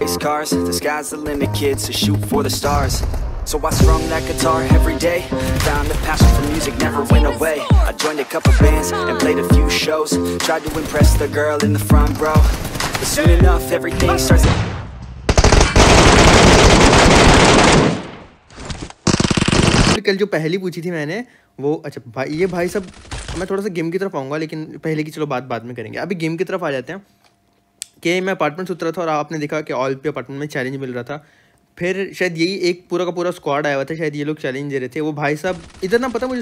Race cars, the sky's the limit, kids, so shoot for the stars. So I strung that guitar every day. Found the passion for music never went away. I joined a couple bands and played a few shows. Tried to impress the girl in the front row. But soon enough, everything starts to. कल जो पहली पूछी थी मैंने वो अच्छा भाई ये भाई सब मैं थोड़ा सा गेम की तरफ आऊँगा लेकिन पहले की चलो बात बाद में करेंगे अभी गेम की तरफ आ जाते हैं कि मैं अपार्टमेंट उतरा था और आपने देखा कि ऑल पे अपार्टमेंट में चैलेंज मिल रहा था। फिर शायद यही एक पूरा का पूरा स्क्वाड आया हुआ था, शायद ये लोग चैलेंज दे रहे थे। वो भाई साहब इधर ना पता मुझे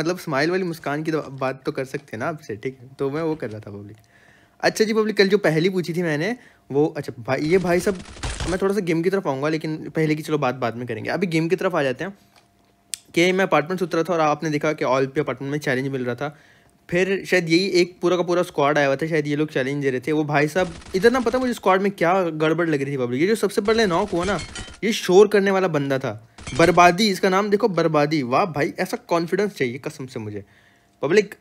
मतलब स्माइल वाली मुस्कान की तो बात तो कर सकते हैं ना आपसे, ठीक है? तो मैं वो कर रहा था पब्लिक अच्छा जी पब्लिक कल जो पहली पूछी थी मैंने, वो अच्छा भाई, ये भाई सब, मैं थोड़ा सा गेम की तरफ़ आऊँगा, लेकिन पहले की चलो बात बाद में करेंगे। अभी गेम की तरफ़ आ जाते हैं। कि मैं अपार्टमेंट उतरा था और आपने देखा कि ऑल पे अपार्टमेंट में चैलेंज मिल रहा था। फिर शायद यही एक पूरा का पूरा स्क्वाड आया हुआ था, शायद ये लोग चैलेंज दे रहे थे। वो भाई साहब इधर ना पता मुझे स्क्वाड में क्या गड़बड़ लग रही थी पब्लिक ये जो सबसे पहले नॉक हुआ ना, ये शोर करने वाला बंदा था। बर्बादी, इसका नाम देखो बर्बादी। वाह भाई, ऐसा कॉन्फिडेंस चाहिए कसम से मुझे। पब्लिक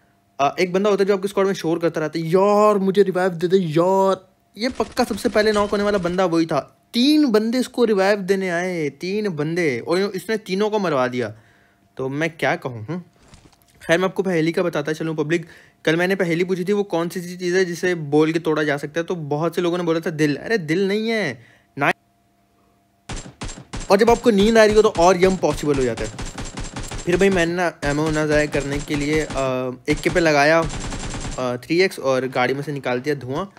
एक बंदा होता है जो आपके स्क्वाड में शोर करता रहता है, यार, मुझे रिवाइव दे दे, यार। ये पक्का सबसे पहले नॉक होने वाला बंदा वही था। तीन बंदे इसको रिवाइव देने आए, तीन बंदे, और इसने तीनों को मरवा दिया। तो मैं क्या कहूँ हूँ खैर, मैं आपको पहेली का बताता चलूँ पब्लिक कल मैंने पहेली पूछी थी, वो कौन सी चीज़ है जिसे बोल के तोड़ा जा सकता है? तो बहुत से लोगों ने बोला था, दिल। अरे, दिल नहीं है। और जब आपको नींद आ रही हो तो और यम पॉसिबल हो जाता है। फिर भाई मैंने ना एमओ ना ज़ाया करने के लिए एक के पे लगाया थ्री एक्स और गाड़ी में से निकाल दिया धुआँ।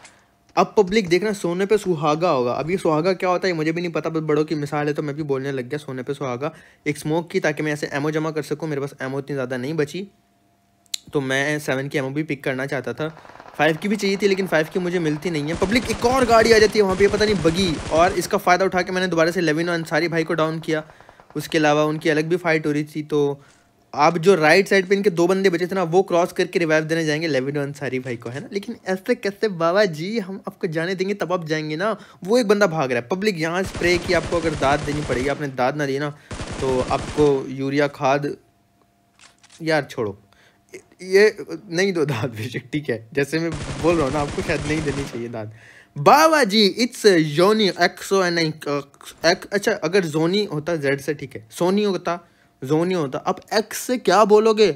अब पब्लिक देखना, सोने पे सुहागा होगा। अब ये सुहागा क्या होता है मुझे भी नहीं पता, बस बड़ों की मिसाल है तो मैं भी बोलने लग गया, सोने पे सुहागा। एक स्मोक की, ताकि मैं ऐसे एमओ जमा कर सकूँ, मेरे पास एमओ इतनी ज़्यादा नहीं बची। तो मैं सेवन की एमओ भी पिक करना चाहता था। फाइव की भी चाहिए थी, लेकिन फाइव की मुझे मिलती नहीं है। पब्लिक एक और गाड़ी आ जाती है, वहाँ पे पता नहीं बगी, और इसका फ़ायदा उठा के मैंने दोबारा से लेविन और अंसारी भाई को डाउन किया। उसके अलावा उनकी अलग भी फाइट हो रही थी तो आप जो राइट साइड पे इनके दो बंदे बचे थे ना, वो क्रॉस करके रिवाइव देने जाएँगे लेविन और अंसारी भाई को, है ना? लेकिन ऐसे कैसे बाबा जी हम आपको जाने देंगे, तब आप जाएँगे ना। वो एक बंदा भाग रहा है। पब्लिक यहाँ स्प्रे की आपको अगर दाद देनी पड़ेगी, आपने दाद ना दी ना तो आपको यूरिया खाद, यार छोड़ो। ये नहीं दो दांत बेशक ठीक है। जैसे मैं बोल रहा हूँ ना, आपको शायद नहीं देनी चाहिए दांत। बाबा जी इट्स जोनी एक्सो एन एक अच्छा अगर जोनी होता जेड से ठीक है। सोनी होता जोनी होता। अब एक्स से क्या बोलोगे.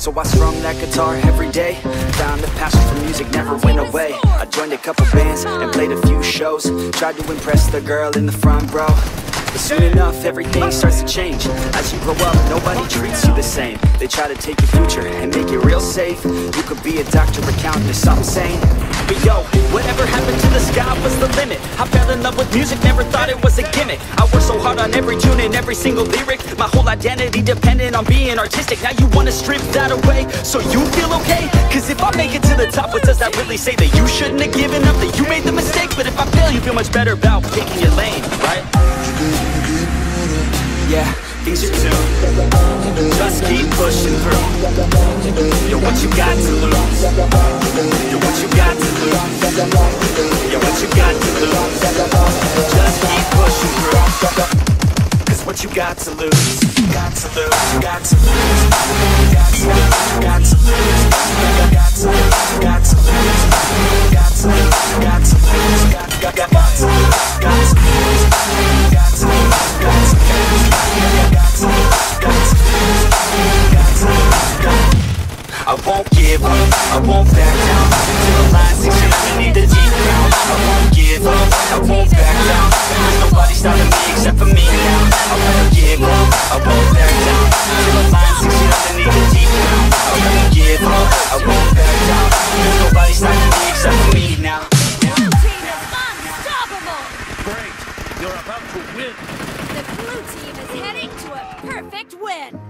So I strung that guitar every day. Found the passion for music never went away. I joined a couple bands and played a few shows. Tried to impress the girl in the front row. But soon enough, everything starts to change. As you grow up, nobody treats you the same. They try to take your future and make it real safe. You could be a doctor, accountant, or something sane. But yo, whatever happened to the sky was the limit. I fell in love with music, never thought it was a gimmick. I on every tune and every single lyric. My whole identity dependent on being artistic. Now you wanna strip that away so you feel okay? Cause if I make it to the top, what does that really say? That you shouldn't have given up, that you made the mistake. But if I fail, you feel much better about picking your lane, right? Yeah, things are tuned. Just keep pushing through. You're what you got to lose. You're what you got to lose. You're what you got to lose. got to lose, got to lose, got to lose, got to lose, got to lose, got to lose, got to lose, got to lose, got to lose, got got got got to lose, got to lose, got to lose, got to lose, got to lose, got to lose, got to lose. I won't give up, I won't back down until I succeed. I need a deep ground. I won't give up, I won't back down. There's nobody stopping me. You're about to win. The blue team is heading to a perfect win.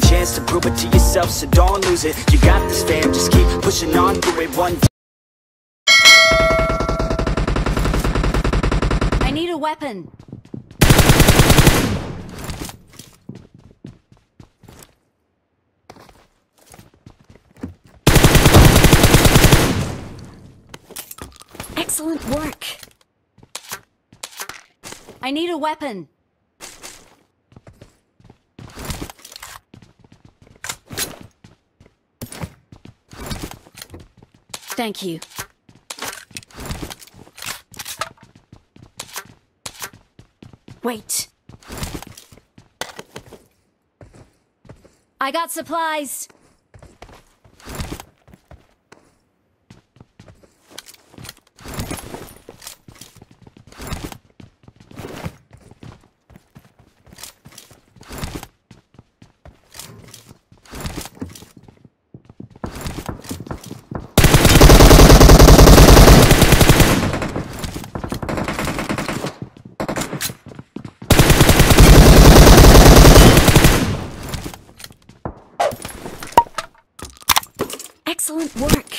chance to prove it to yourself, so don't lose it You got this fam, just keep pushing on through it One day I need a weapon. Excellent work. I need a weapon. Thank you. Wait. I got supplies. Excellent work.